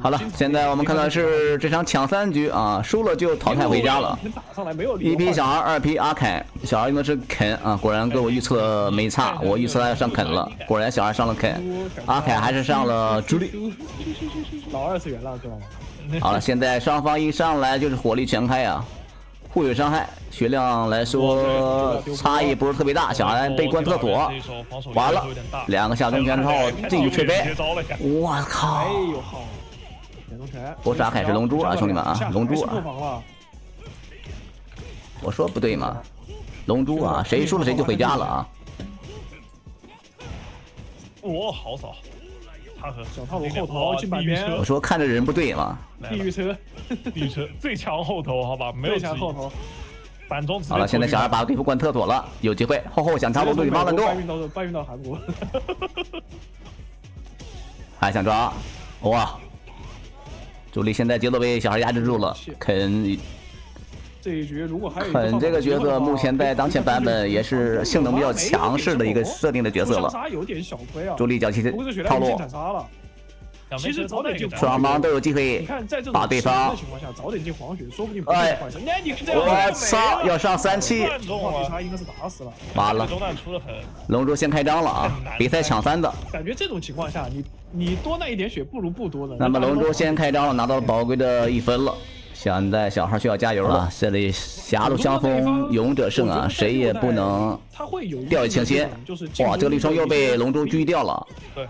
好了，现在我们看到是这场抢三局啊，输了就淘汰回家了。一批小孩，二批阿凯，小孩用的是肯啊，果然跟我预测没差，我预测他要上肯了，果然小孩上了肯，阿凯还是上了朱莉。老二次元了，知道吗？好了，现在双方一上来就是火力全开啊，互有伤害，血量来说差异不是特别大，小安被关特妥，完了，两个下中拳套继续吹飞，我靠！不是阿凯是龙珠啊，兄弟们啊，龙珠啊！我说不对吗？龙珠啊，谁输了谁就回家了啊！我好少。小套路后头进板边。我说看着人不对吗？地狱车，地狱车最强后头，好吧，没有强后头。反中好了，现在小孩把对付关特妥了，有机会。后后想插入对方冷冻。搬运到搬运到韩国。还想抓？哇！朱莉现在节奏被小孩压制住了，肯。这一局如果还有肯这个角色，目前在当前版本也是性能比较强势的一个设定的角色了。朱莉脚气套路。其实早点进，双方都有机会打对方。情况下，早点进黄血，说不定哎，我操，要上三期。他应该是打死了。完了。龙珠先开张了啊！比赛抢三的。感觉这种情况下，你你多那一点血不如不多的。那么龙珠先开张了，拿到了宝贵的一分了。现在小孩需要加油了，这里狭路相逢勇者胜啊，谁也不能掉以轻心。哇，这个绿冲又被龙珠狙掉了。对，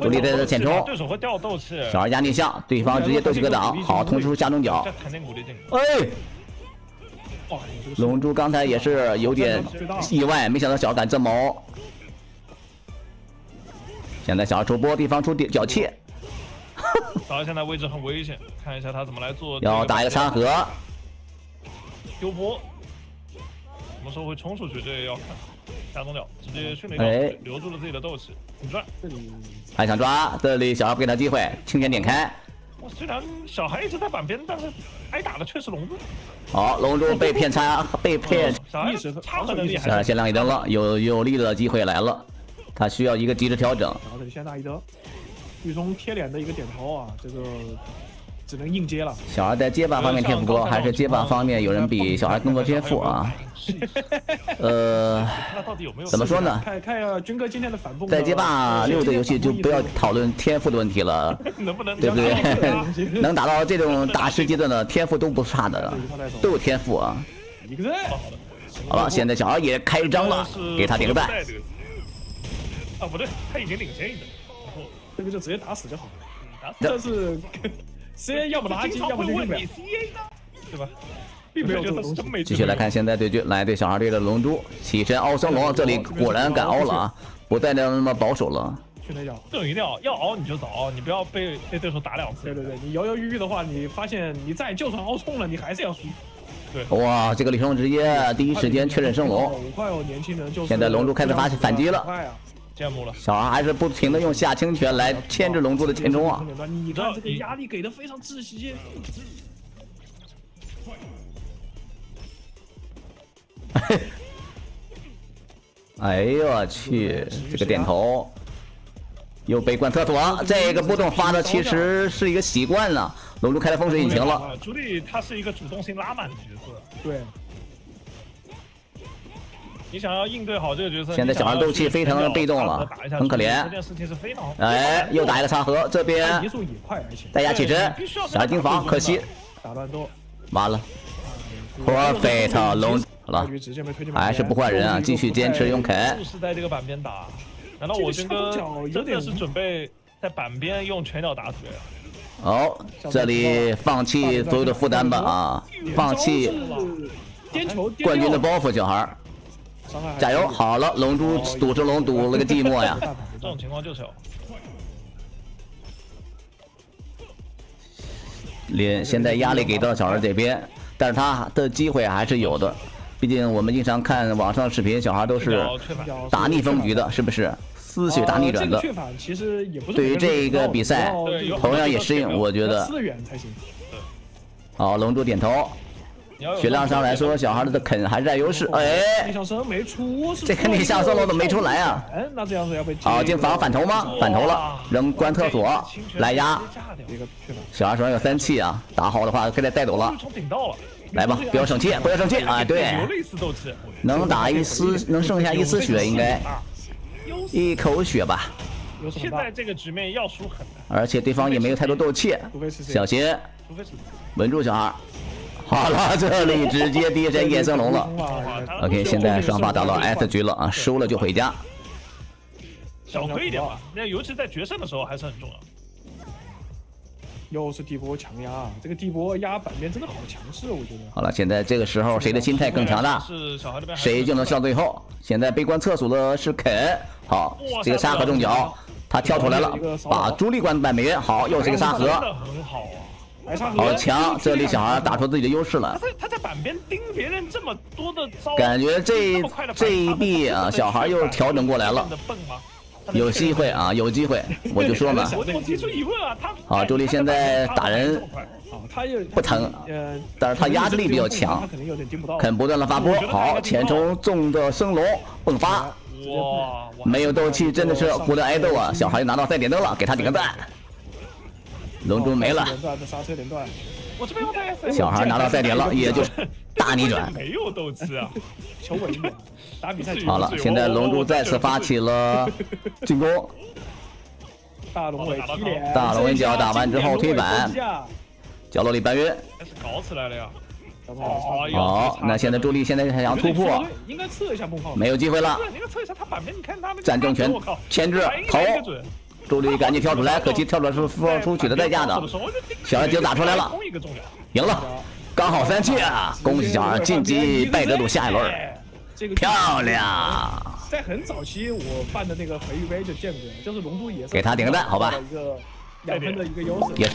主力在这前冲。对手会掉斗气。小孩压逆向，对方直接斗气格挡，好，同时下中脚。哎，龙珠刚才也是有点意外，没想到小孩敢这么熬。现在小孩出波，对方出脚气。小孩现在位置很危险，看一下他怎么来做。要打一个沙盒，丢波，什么时候会冲出去？这也要看。下中了，直接迅雷刀，留住了自己的斗气，挺赚。还想抓，这里小孩不给他机会，清点点开。虽然小孩一直在板边，但是挨打的却是龙珠。好，龙珠被骗差，被骗。小孩差很厉害。先亮一灯了，有有利的机会来了，他需要一个及时调整。然后这里先打一灯。雨中贴脸的一个点头啊，这个只能硬接了。小孩在接棒方面天赋高，还是接棒方面有人比小孩更多天赋啊？呃，怎么说呢？看看下军哥今天的反蹦。在街霸六的游戏就不要讨论天赋的问题了，能不能对不对？能达到这种大师阶段的天赋都不差的，都有天赋啊。好了，现在小孩也开张了，给他点个赞。啊，不对，他已经领先一等。这个就直接打死就好了。这是 C A 要么垃圾，要么就用不了，对吧？并没有这个东西。继续来看现在对局，来对小孩队的龙珠起身凹升龙，这里果然敢凹了啊！不再那么保守了。去那脚，这种一定要要凹你就早凹，你不要被被对手打两次。对对对，你犹犹豫豫的话，你发现你再就算凹冲了，你还是要输。对。哇，这个李胜直接第一时间确认升龙。好快哦，年轻人就。现在龙珠开始发起反击了。羡慕了，小孩还是不停的用下清泉来牵制龙珠的前冲啊！你看这个压力给的非常窒息。哎呦我去，这个点头又被灌特妥，这个波动发的其实是一个习惯了。龙珠开了风水引擎了。朱莉他是一个主动性拉满的角色，对。你想要应对好这个角色，现在小孩斗气非常的被动了，很可怜。这件事情是非常哎，又打一个沙盒，这边大家起身，小孩盯防，可惜。打乱多，完了，perfect 龙，好了，还是不换人啊，继续坚持用肯。就是在这个板边打，难道我军哥真的是准备在板边用拳脚打死别人？好，这里放弃所有的负担吧啊，放弃冠军的包袱，小孩。加油！好了，龙珠赌神龙赌了个寂寞呀。这种情况就是有。连现在压力给到小孩这边，但是他的机会还是有的。毕竟我们经常看网上视频，小孩都是打逆风局的，是不是？丝血打逆转的。对于这一个比赛，同样也适应，我觉得。好，龙珠点头。血量上来说，小孩的肯还是占优势。哎，这个逆向升楼都没出来啊！那这样子要被好进房反头吗？反头了，扔关厕所来压。小孩手上有三气啊，打好的话给他带走了。来吧，不要生气，不要生气啊！对，能打一丝，能剩下一丝血应该，一口血吧。现在这个局面要输很难，而且对方也没有太多斗气，小心，稳住小孩。好了，这里直接第一针夜生龙了。OK，现在双方打到 S 局了啊，输了就回家。小亏一点吧，那尤其在决胜的时候还是很重要。又是地波强压，这个地波压板面真的好强势，我觉得。好了，现在这个时候谁的心态更强大，谁就能笑最后。现在被关厕所的是肯，好，这个沙盒中脚，他跳出来了，把朱莉关在没人，好，又是一个沙盒，很好强，这里小孩打出自己的优势了。他在他在板边盯别人这么多的招，感觉这这一臂啊，小孩又调整过来了。有机会啊，有机会，我就说嘛。我提出疑问啊，他好，朱莉现在打人不疼，但是他压制力比较强，肯不断的发波，好，前冲重的升龙迸发，哇，没有斗气真的是胡乱挨斗啊！小孩拿到赛点灯了，给他点个赞。龙珠没了，小孩拿到赛点了，也就是大逆转。没有斗志啊，求稳一点。打比赛 好了，现在龙珠再次发起了进攻。大龙尾踢脸，大龙尾脚打完之后推板，角落里搬运。开始搞起来了呀！好，那现在助力现在想要突破，应该测一下没有机会了。应该测一下他板面，你看他占正权，牵制头。助力赶紧跳出来，可惜跳出来是付出血的代价的。小二就打出来了，赢了，刚好三气啊！恭喜小二晋级拜德鲁下一轮。漂亮！在很早期我办的那个培育杯就见过，就是龙珠也是给他点个赞，好吧？一个两分的一个优势。